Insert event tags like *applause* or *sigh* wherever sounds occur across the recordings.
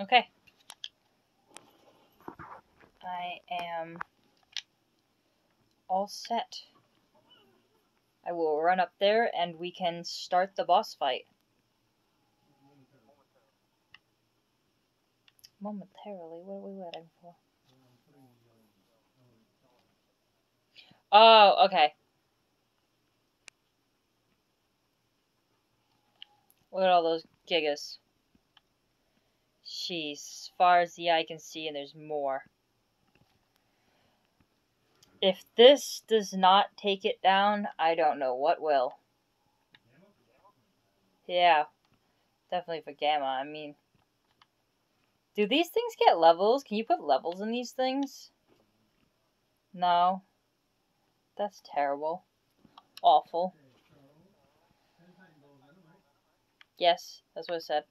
Okay. I am all set. I will run up there and we can start the boss fight. Momentarily, what are we waiting for? Oh, okay. Look at all those gigas. As far as the eye can see, and there's more. If this does not take it down, I don't know what will. Yeah, definitely for Gamma. I mean, do these things get levels? Can you put levels in these things? No. That's terrible. Awful. Yes, that's what I said.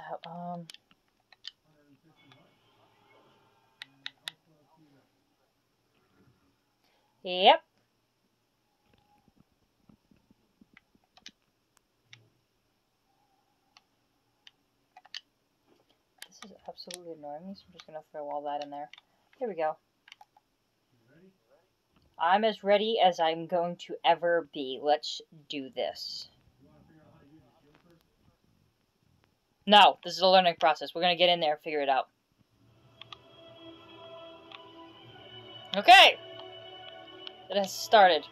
Uh, um. Yep. This is absolutely annoying me, so I'm just gonna throw all that in there. Here we go. I'm as ready as I'm going to ever be. Let's do this. No, this is a learning process. We're going to get in there and figure it out. Okay. It has started.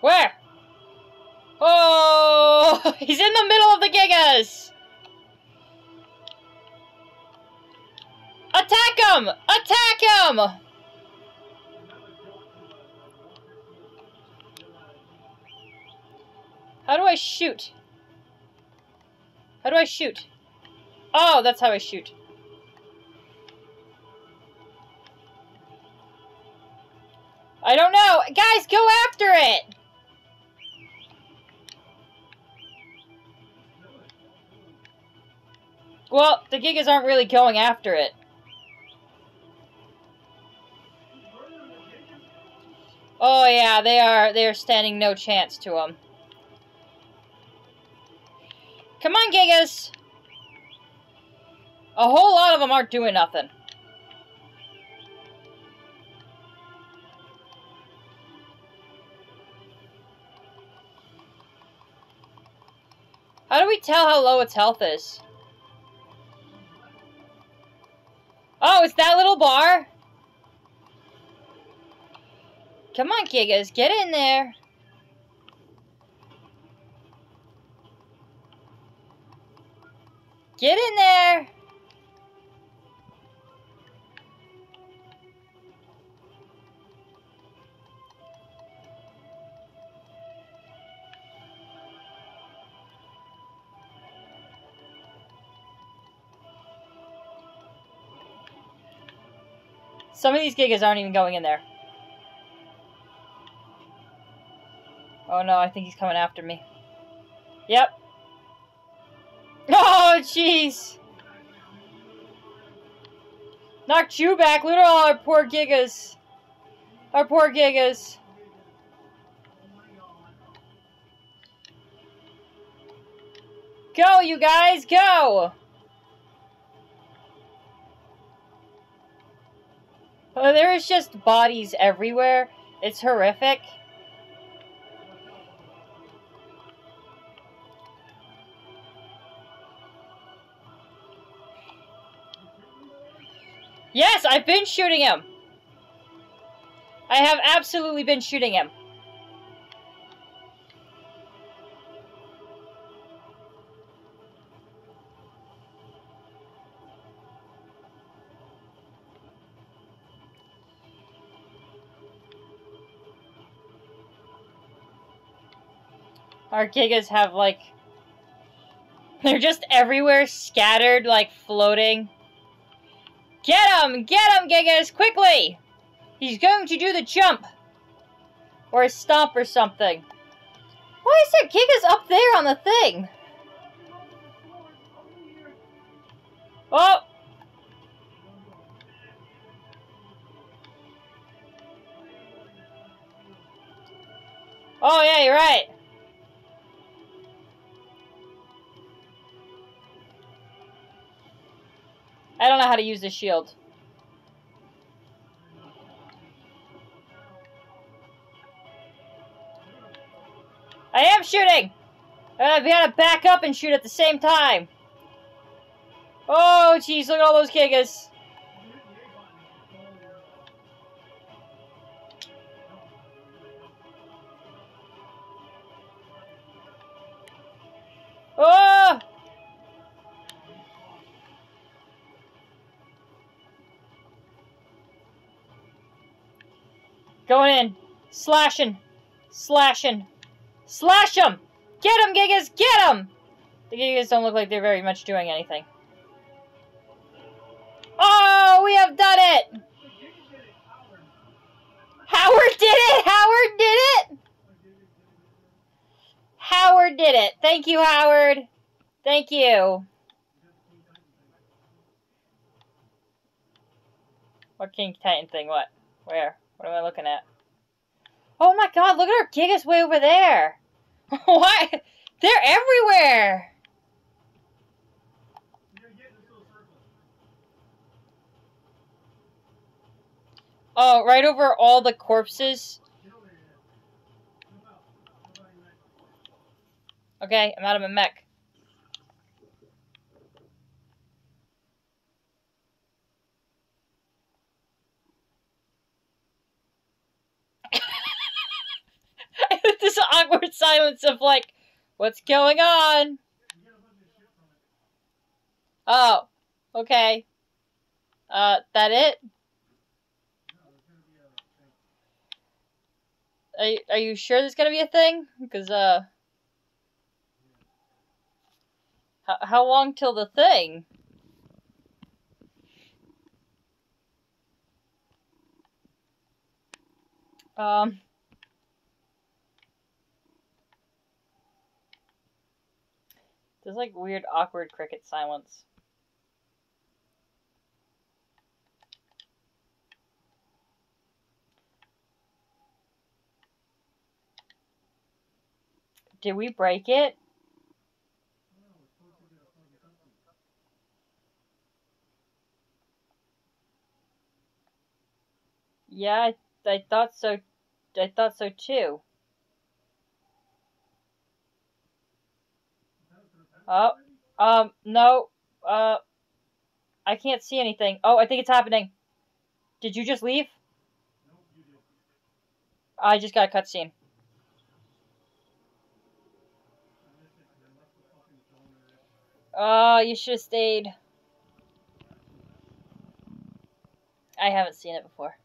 Where? Oh, *laughs* he's in the middle of the gigas. Attack him! Attack him! How do I shoot? How do I shoot? Oh, that's how I shoot. I don't know. Guys, go after it! Well, the Gigas aren't really going after it. Oh yeah, they are they are standing no chance to him. Come on, Gigas! A whole lot of them aren't doing nothing. How do we tell how low its health is? Oh, it's that little bar? Come on, Gigas, get in there. Get in there. Some of these gigas aren't even going in there. Oh no, I think he's coming after me. Yep. Jeez. Knocked you back. Look at all our poor gigas. Our poor gigas. Go, you guys, go! Oh, there is just bodies everywhere. It's horrific. Yes, I've been shooting him. I have absolutely been shooting him. Our gigas have, like... They're just everywhere, scattered, like, floating. Get him! Get him, Gigas! Quickly! He's going to do the jump! Or a stomp or something. Why is there Gigas up there on the thing? Oh! Oh, yeah, you're right. I don't know how to use the shield. I am shooting! I've gotta back up and shoot at the same time. Oh, jeez, look at all those gigas. Going in. Slashing. Slashing. Slash them! Get them, Gigas! Get them! The Gigas don't look like they're very much doing anything. Oh, we have done it! Howard did it! Howard did it! Howard did it. Thank you, Howard. Thank you. What King Titan thing? What? Where? What am I looking at? Oh my god, look at our Gigas way over there. *laughs* Why? They're everywhere. Oh, right over all the corpses. Okay, I'm out of my mech. *laughs* this awkward silence of like, what's going on? Oh, okay. Uh, that it? Are you, are you sure there's gonna be a thing? Because, uh... How, how long till the thing? Um... There's like weird, awkward cricket silence. Did we break it? Yeah, I, I thought so. I thought so too. Oh, um, no, uh, I can't see anything. Oh, I think it's happening. Did you just leave? I just got a cutscene. Oh, you should have stayed. I haven't seen it before.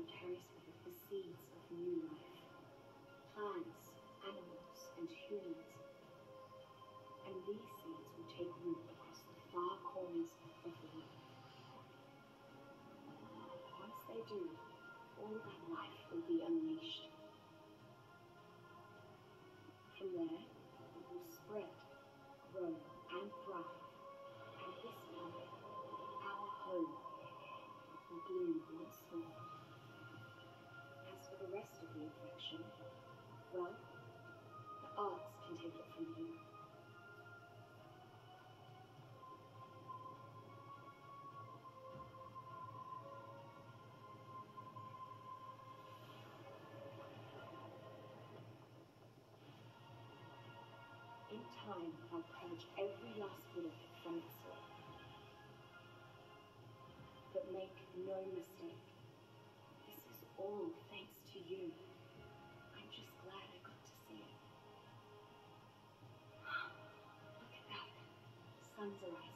One carries with it the seeds of new life. Plants, animals, and humans. And these seeds will take root across the far corners of the world. Once they do, all that life will be unleashed. The rest infection, well, the ARKs can take it from here. In time, I'll purge every last bit of it from its life. But make no mistake, this is all you. Got to see control.